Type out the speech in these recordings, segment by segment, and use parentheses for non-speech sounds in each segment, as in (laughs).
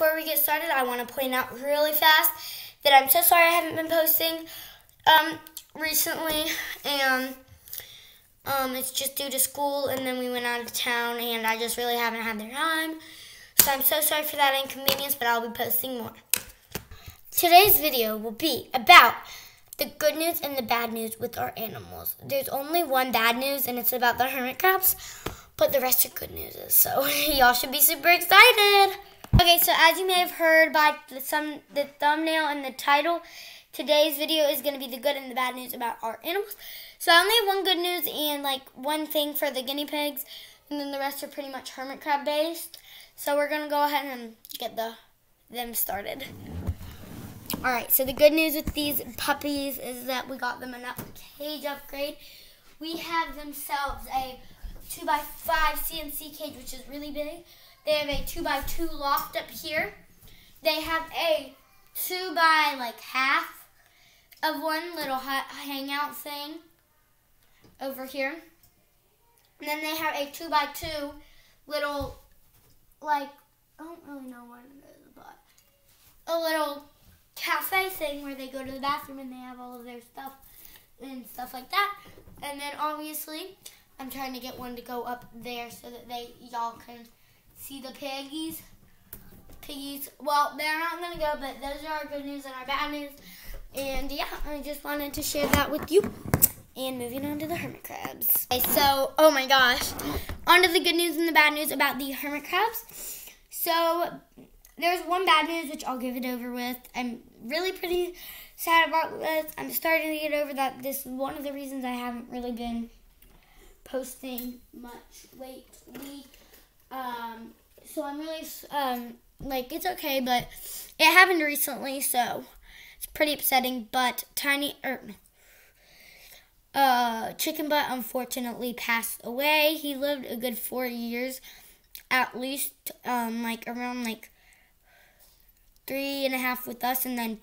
before we get started, I want to point out really fast that I'm so sorry I haven't been posting um, recently, and um, it's just due to school, and then we went out of town, and I just really haven't had the time. So I'm so sorry for that inconvenience, but I'll be posting more. Today's video will be about the good news and the bad news with our animals. There's only one bad news, and it's about the hermit crabs, but the rest are good news. So (laughs) y'all should be super excited. Okay, so as you may have heard by the, some, the thumbnail and the title, today's video is going to be the good and the bad news about our animals. So I only have one good news and like one thing for the guinea pigs, and then the rest are pretty much hermit crab based. So we're going to go ahead and get the them started. All right, so the good news with these puppies is that we got them a cage upgrade. We have themselves a 2x5 CNC cage, which is really big. They have a 2x2 loft up here. They have a 2 by like half of one little hangout thing over here. And then they have a 2 by 2 little, like, I don't really know what it is, but a little cafe thing where they go to the bathroom and they have all of their stuff and stuff like that. And then obviously, I'm trying to get one to go up there so that they y'all can see the piggies. Piggies. Well, they're not gonna go, but those are our good news and our bad news. And yeah, I just wanted to share that with you. And moving on to the hermit crabs. Okay, so, oh my gosh. On to the good news and the bad news about the hermit crabs. So, there's one bad news, which I'll give it over with. I'm really pretty sad about this. I'm starting to get over that. This is one of the reasons I haven't really been posting much lately. Um, so I'm really, um, like, it's okay, but it happened recently, so it's pretty upsetting. But Tiny, er, uh, Chicken Butt unfortunately passed away. He lived a good four years, at least, um, like around like three and a half with us, and then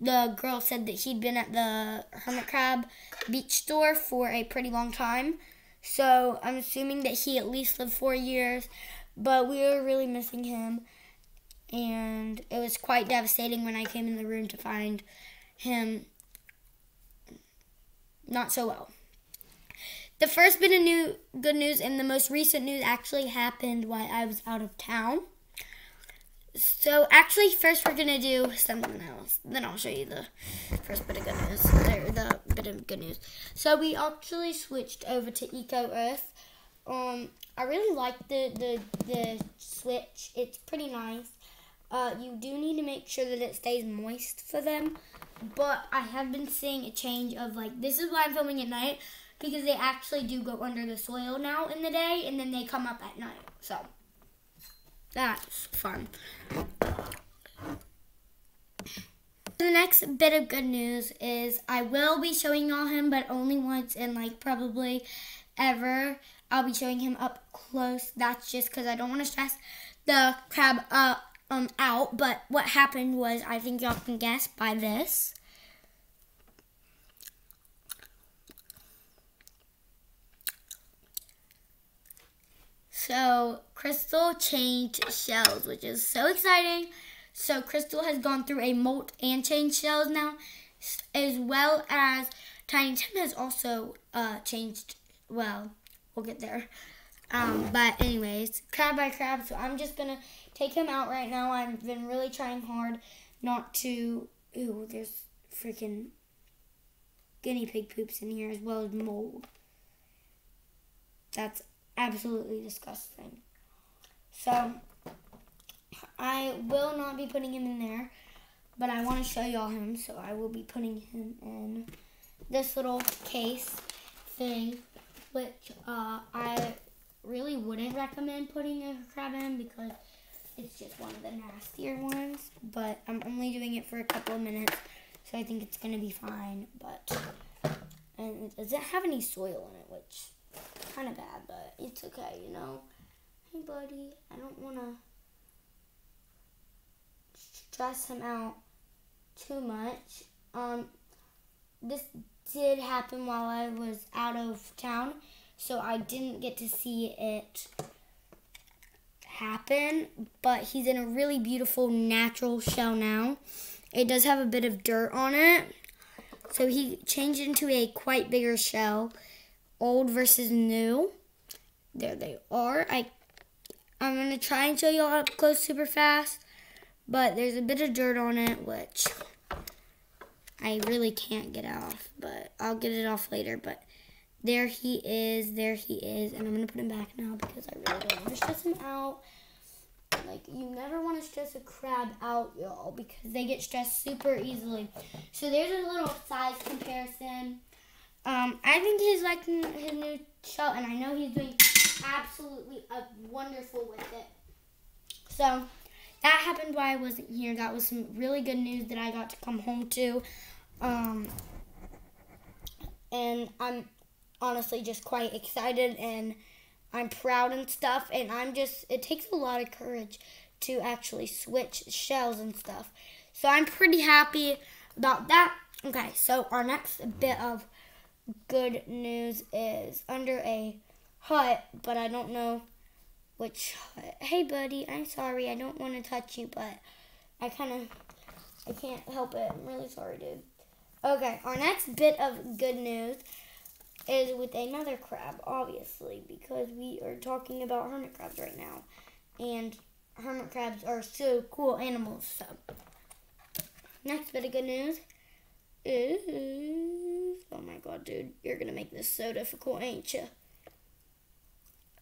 the girl said that he'd been at the Hermit Crab Beach store for a pretty long time. So I'm assuming that he at least lived four years, but we were really missing him. And it was quite devastating when I came in the room to find him not so well. The first bit of new good news and the most recent news actually happened while I was out of town. So actually, first we're gonna do something else. Then I'll show you the first bit of good news, the bit of good news. So we actually switched over to Eco Earth. Um, I really like the the the switch. It's pretty nice. Uh, you do need to make sure that it stays moist for them. But I have been seeing a change of like this is why I'm filming at night because they actually do go under the soil now in the day and then they come up at night. So. That's fun. The next bit of good news is I will be showing y'all him, but only once in like probably ever. I'll be showing him up close. That's just because I don't want to stress the crab uh, um, out. But what happened was, I think y'all can guess by this. So Crystal changed shells, which is so exciting. So Crystal has gone through a molt and changed shells now, as well as Tiny Tim has also uh, changed. Well, we'll get there. Um, but anyways, crab by crab. So I'm just gonna take him out right now. I've been really trying hard not to. Ooh, there's freaking guinea pig poops in here as well as mold. That's absolutely disgusting. So, I will not be putting him in there, but I want to show y'all him, so I will be putting him in this little case thing, which uh, I really wouldn't recommend putting a crab in because it's just one of the nastier ones, but I'm only doing it for a couple of minutes, so I think it's going to be fine, but and it doesn't have any soil in it, which kind of bad, but it's okay, you know. Hey, buddy, I don't want to stress him out too much. Um, this did happen while I was out of town, so I didn't get to see it happen, but he's in a really beautiful natural shell now. It does have a bit of dirt on it. So he changed into a quite bigger shell. Old versus new. There they are. I I'm gonna try and show you all up close super fast, but there's a bit of dirt on it, which I really can't get off, but I'll get it off later. But there he is, there he is, and I'm gonna put him back now because I really don't want to stress him out. Like you never want to stress a crab out, y'all, because they get stressed super easily. So there's a little size comparison. Um, I think he's liking his new shell, and I know he's doing absolutely uh, wonderful with it. So that happened while I wasn't here. That was some really good news that I got to come home to. Um, and I'm honestly just quite excited and I'm proud and stuff. And I'm just, it takes a lot of courage to actually switch shells and stuff. So I'm pretty happy about that. Okay, so our next bit of good news is under a hut, but I don't know which hut. Hey, buddy, I'm sorry. I don't want to touch you, but I kind of, I can't help it. I'm really sorry, dude. Okay, our next bit of good news is with another crab, obviously, because we are talking about hermit crabs right now. And hermit crabs are so cool animals. So, next bit of good news is oh my god, dude, you're gonna make this so difficult, ain't you?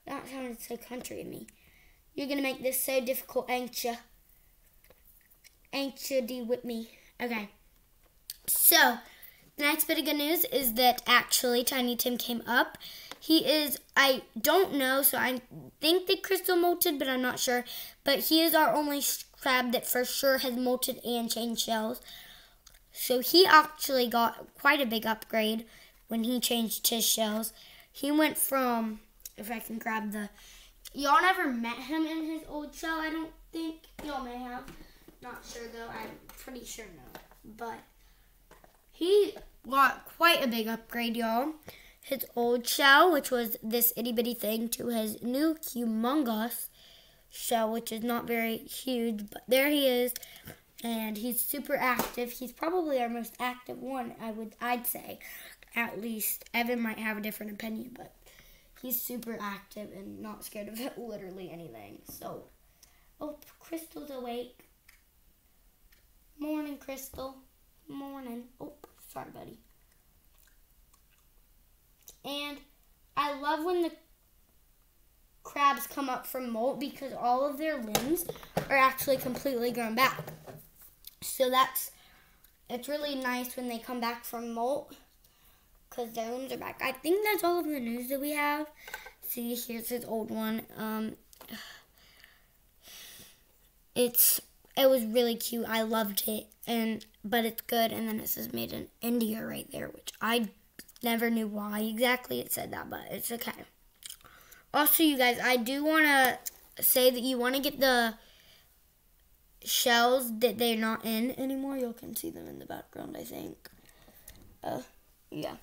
That sounded so country to me. You're gonna make this so difficult, ain't you? Ain't you, D with me? Okay. So, the next bit of good news is that actually Tiny Tim came up. He is, I don't know, so I think they crystal molted, but I'm not sure. But he is our only crab that for sure has molted and changed shells. So he actually got quite a big upgrade when he changed his shells. He went from, if I can grab the, y'all never met him in his old shell, I don't think. Y'all may have. Not sure though, I'm pretty sure no. But he got quite a big upgrade, y'all. His old shell, which was this itty bitty thing, to his new humongous shell, which is not very huge, but there he is. And he's super active. He's probably our most active one, I would I'd say. At least Evan might have a different opinion, but he's super active and not scared of (laughs) literally anything. So, oh, Crystal's awake. Morning, Crystal. Morning. Oh, sorry, buddy. And I love when the crabs come up from molt because all of their limbs are actually completely grown back. So that's, it's really nice when they come back from molt because their limbs are back. I think that's all of the news that we have. See, here's his old one. Um, it's it was really cute. I loved it, and but it's good. And then it says made in India right there, which I never knew why exactly it said that, but it's okay. Also, you guys, I do want to say that you want to get the shells that they're not in anymore. You can see them in the background, I think. Uh, yeah.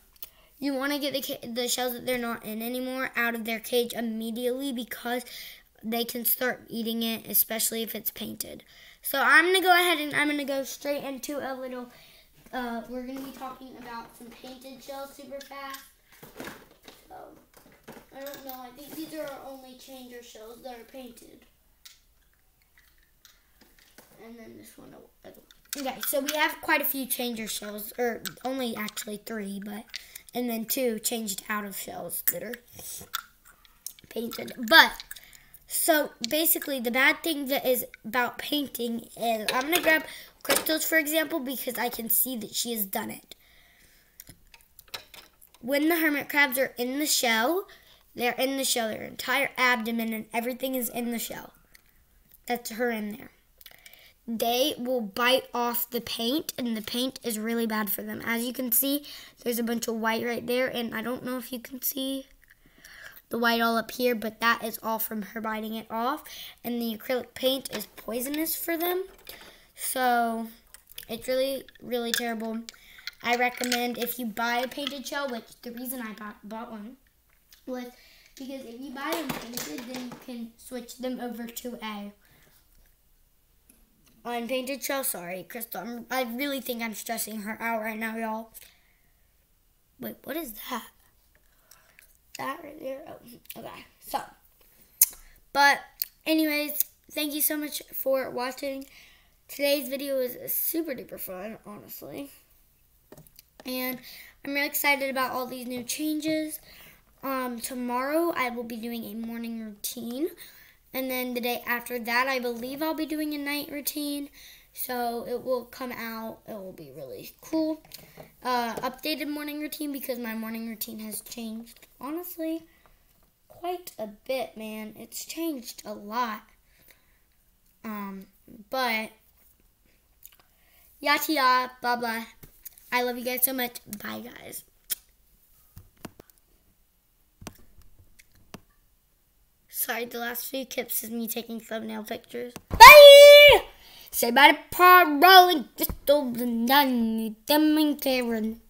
You want to get the the shells that they're not in anymore out of their cage immediately because they can start eating it, especially if it's painted. So I'm going to go ahead and I'm going to go straight into a little, uh, we're going to be talking about some painted shells super fast. So, I don't know, I think these are our only changer shells that are painted. And then this one, okay, so we have quite a few changer shells, or only actually three, but, and then two changed out of shells that are painted. But, so basically, the bad thing that is about painting is I'm to grab crystals, for example, because I can see that she has done it. When the hermit crabs are in the shell, they're in the shell. Their entire abdomen and everything is in the shell. That's her in there. They will bite off the paint, and the paint is really bad for them. As you can see, there's a bunch of white right there, and I don't know if you can see the white all up here, but that is all from her biting it off. And the acrylic paint is poisonous for them. So it's really, really terrible. I recommend if you buy a painted shell, which the reason I bought, bought one was because if you buy them painted, then you can switch them over to a unpainted shell. Sorry, Crystal. I'm, I really think I'm stressing her out right now, y'all. Wait, what is that? That right there? Oh, okay. So, but anyways, thank you so much for watching. Today's video is super duper fun, honestly. And I'm really excited about all these new changes. Um, tomorrow I will be doing a morning routine. And then the day after that, I believe I'll be doing a night routine. So it will come out. It will be really cool. Uh, updated morning routine because my morning routine has changed, honestly, quite a bit, man. It's changed a lot. Um, but, yata yata, blah blah. I love you guys so much. Bye, guys. Sorry, the last few clips is me taking thumbnail pictures. Bye! Say bye to Paul Rolling Crystal and Danny, them and Karen.